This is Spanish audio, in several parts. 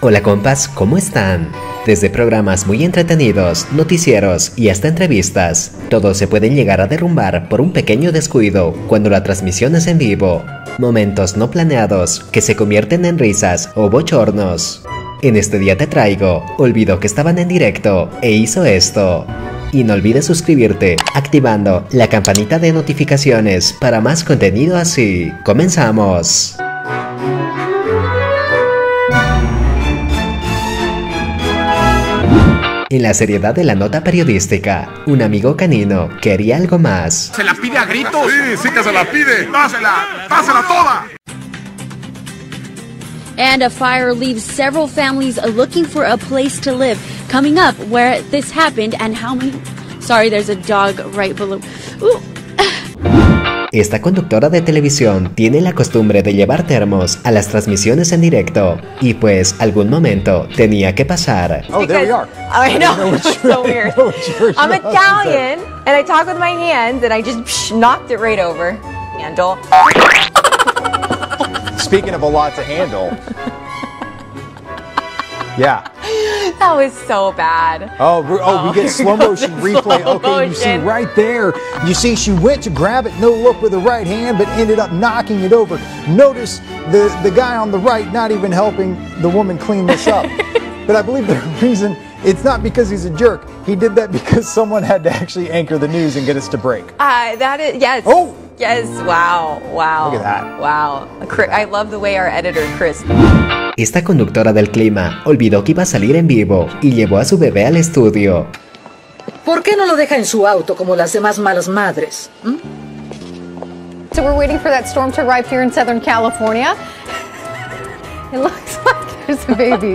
Hola compas, ¿cómo están? Desde programas muy entretenidos, noticieros y hasta entrevistas, todos se pueden llegar a derrumbar por un pequeño descuido cuando la transmisión es en vivo. Momentos no planeados que se convierten en risas o bochornos. En este día te traigo, olvidó que estaban en directo e hizo esto. Y no olvides suscribirte activando la campanita de notificaciones para más contenido así. ¡Comenzamos! En la seriedad de la nota periodística, un amigo canino quería algo más. ¿Se la pide a gritos? Sí, sí que se la pide. ¡Dásela! ¡Dásela toda! And a fire leaves several families looking for a place to live. Coming up, where this happened and how many. Sorry, there's a dog right below. Ooh. Esta conductora de televisión tiene la costumbre de llevar termos a las transmisiones en directo y pues algún momento tenía que pasar. Oh, there we are. I know, it's so weird. I'm Italian, and I talk with my hands, and I just psh, knocked it right over. Handle. Speaking of a lot to handle. Yeah. That was so bad. Oh, we- oh, we get slow motion replay. Slow Okay, you see right there. You see she went to grab it, no look with the right hand, but ended up knocking it over. Notice the the guy on the right not even helping the woman clean this up. but I believe the reason it's not because he's a jerk. He did that because someone had to actually anchor the news and get us to break. Uh, that is yes. Oh! Yes. Wow. Wow. Look at that. Wow. I love the way our editor Chris. Esta conductora del clima olvidó que iba a salir en vivo y llevó a su bebé al estudio. ¿Por qué no lo deja en su auto como las demás malas madres? ¿Mm? So we're waiting for that storm to arrive here in Southern California. It looks like there's a baby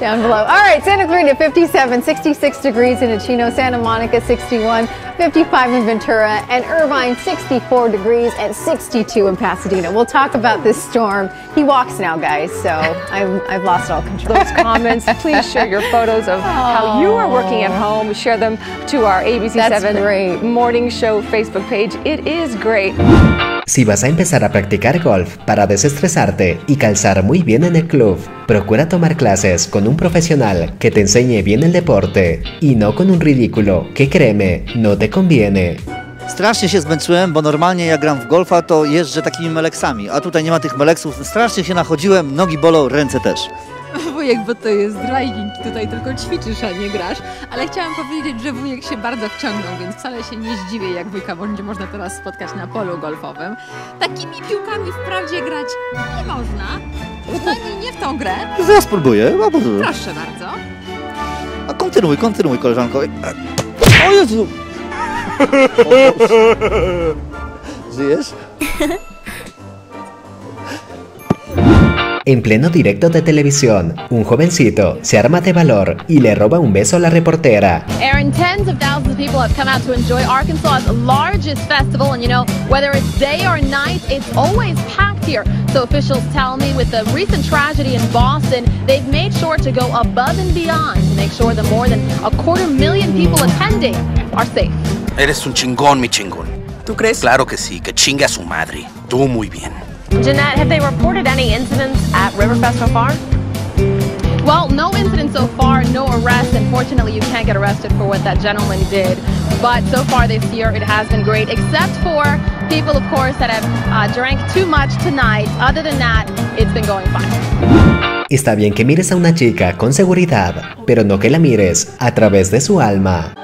down below. All right, Santa Clarita 57, 66 degrees in Chino, Santa Monica 61, 55 in Ventura, and Irvine 64 degrees and 62 in Pasadena. We'll talk about this storm. He walks now, guys, so I've, I've lost all control. those comments. Please share your photos of how you are working at home. Share them to our ABC7 great. Morning Show Facebook page. It is great. Si vas a empezar a practicar golf para desestresarte y calzar muy bien en el club, procura tomar clases con un profesional que te enseñe bien el deporte y no con un ridículo que créeme, no te conviene. Strasznie się zmęczyłem, bo normalnie jak gram w golfa, to jeżdżę takimi meleksami, a tutaj nie ma tych meleksów. Strasznie się nachodziłem, nogi bolą, ręce też. Wujek, bo to jest driving, tutaj tylko ćwiczysz, a nie grasz. Ale chciałam powiedzieć, że wujek się bardzo wciągnął, więc wcale się nie zdziwię, jak wujka będzie można teraz spotkać na polu golfowym. Takimi piłkami wprawdzie grać nie można, przynajmniej nie w tą grę. Zaraz spróbuję. A, po- Proszę bardzo. a kontynuuj, kontynuuj koleżanko. O Jezu! Żyjesz? En pleno directo de televisión, un jovencito se arma de valor y le roba un beso a la reportera. Aaron, tens of thousands of people have come out to enjoy Arkansas's largest festival, and you know, whether it's day or night, it's always packed here. So officials tell me with the recent tragedy in Boston, they've made sure to go above and beyond to make sure the more than a quarter million people attending are safe. Eres un chingón, mi chingón. ¿Tú crees? Claro que sí, que chingue a su madre. Tú muy bien. Jeanette, have they reported any incidents at Riverfest so far? Well, no incidents so far, no arrests. Unfortunately, you can't get arrested for what that gentleman did. But so far this year, it has been great, except for people, of course, that have uh, drank too much tonight. Other than that, it's been going fine. Está bien que mires a una chica con seguridad, pero no que la mires a través de su alma.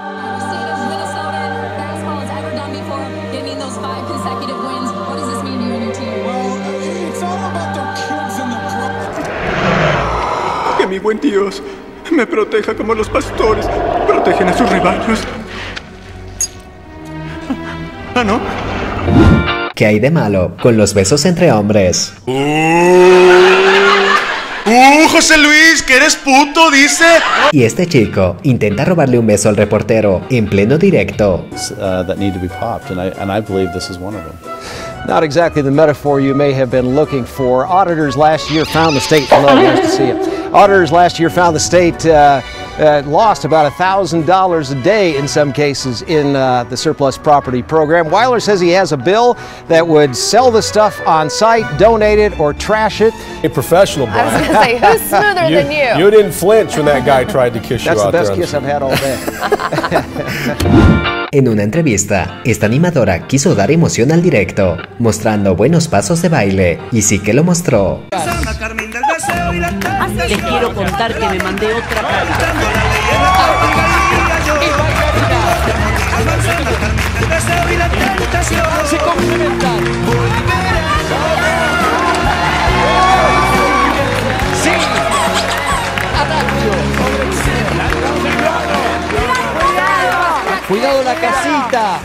Que mi buen Dios me proteja como los pastores protegen a sus rebaños. Ah, ¿no? ¿Qué hay de malo con los besos entre hombres? ¡Uh, José Luis, que eres puto, dice! Y este chico intenta robarle un beso al reportero en pleno directo. uh, that need to be popped, and I, and I believe this is one of them. Not exactly the metaphor you may have been looking for. Auditors last year found the state. Hello, nice to see you. Auditors last year found the state uh, uh, lost about $1,000 a day in some cases in uh, the surplus property program. Weiler says he has a bill that would sell the stuff on site, donate it, or trash it. A professional, I was going to say, who's smoother than you? You didn't flinch when that guy tried to kiss you. That's you the out best there. kiss I've had all day. En una entrevista, esta animadora quiso dar emoción al directo, mostrando buenos pasos de baile, y sí que lo mostró. Les quiero contar que me mandé otra carta. Se complementan. Sí. Cuidado la casita.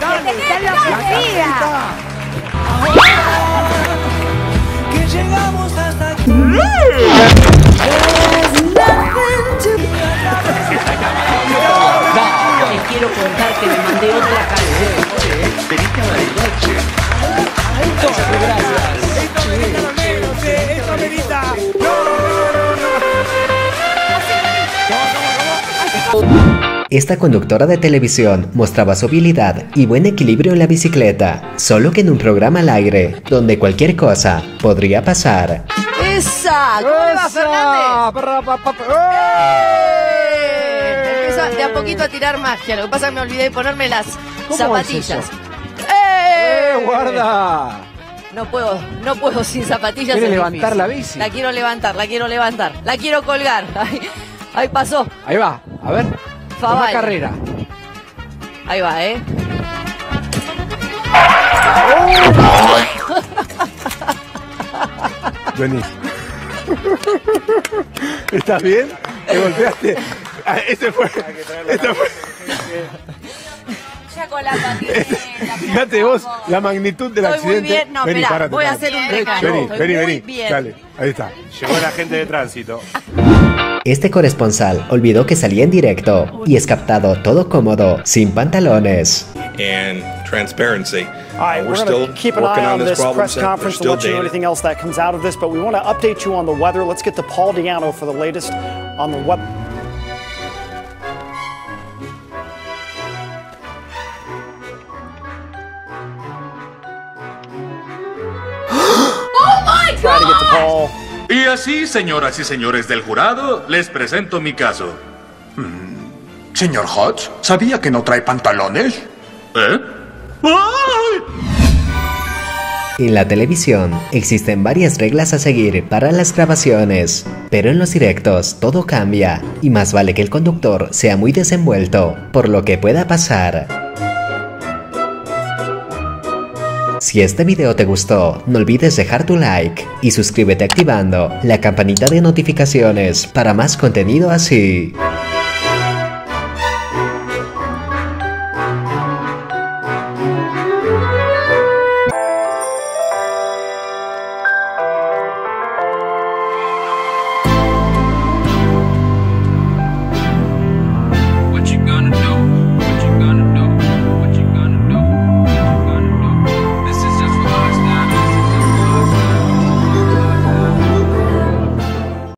Esta conductora de televisión mostraba su habilidad y buen equilibrio en la bicicleta, solo que en un programa al aire, donde cualquier cosa podría pasar. ¡Esa! ¿Cómo le va, Fernández? ¡Eh! Empiezo de a poquito a tirar magia. Lo que pasa es que me olvidé de ponerme las ¿Cómo zapatillas. es eso? ¡Eh! ¡Eh, guarda! No puedo, no puedo sin zapatillas. ¿Quiere levantar difícil. la bici? La quiero levantar, la quiero levantar. La quiero colgar. Ahí, ahí pasó. Ahí va, a ver. Toma Favale. carrera. Ahí va, ¿eh? Vení. ¿Estás bien? ¿Te golpeaste? Ah, Ese fue. Este fue. Ya con la patineta. Fíjate vos la magnitud del Estoy muy accidente. bien. No, vení, esperá, párate, voy a hacer un recano. Vení, Estoy vení, muy vení. bien. Dale, ahí está. Llegó el agente de tránsito. Este corresponsal olvidó que salía en directo y es captado todo cómodo, sin pantalones. and transparency. All right, Uh, we're, we're going to keep an eye on on this this press set. Conference to still let you know anything else that comes out of this, but we want to update you on the weather. Let's get to Paul Diano for the latest on the weather. ¡Oh my Try to get to Paul. Y así, señoras y señores del jurado, les presento mi caso. Señor Hodge, ¿sabía que no trae pantalones? ¿Eh? En la televisión existen varias reglas a seguir para las grabaciones, pero en los directos todo cambia y más vale que el conductor sea muy desenvuelto, por lo que pueda pasar. Si este video te gustó, no olvides dejar tu like y suscríbete activando la campanita de notificaciones para más contenido así.